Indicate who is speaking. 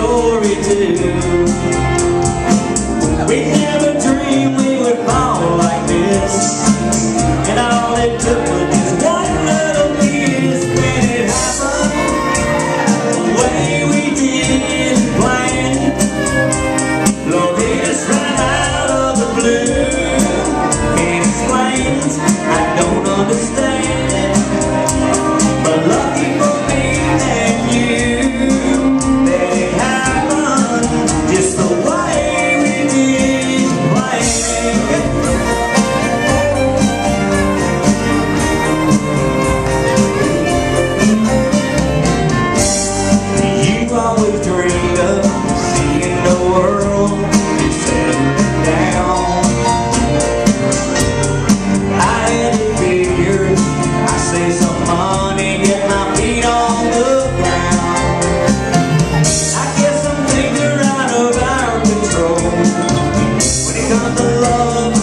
Speaker 1: story too. kind of love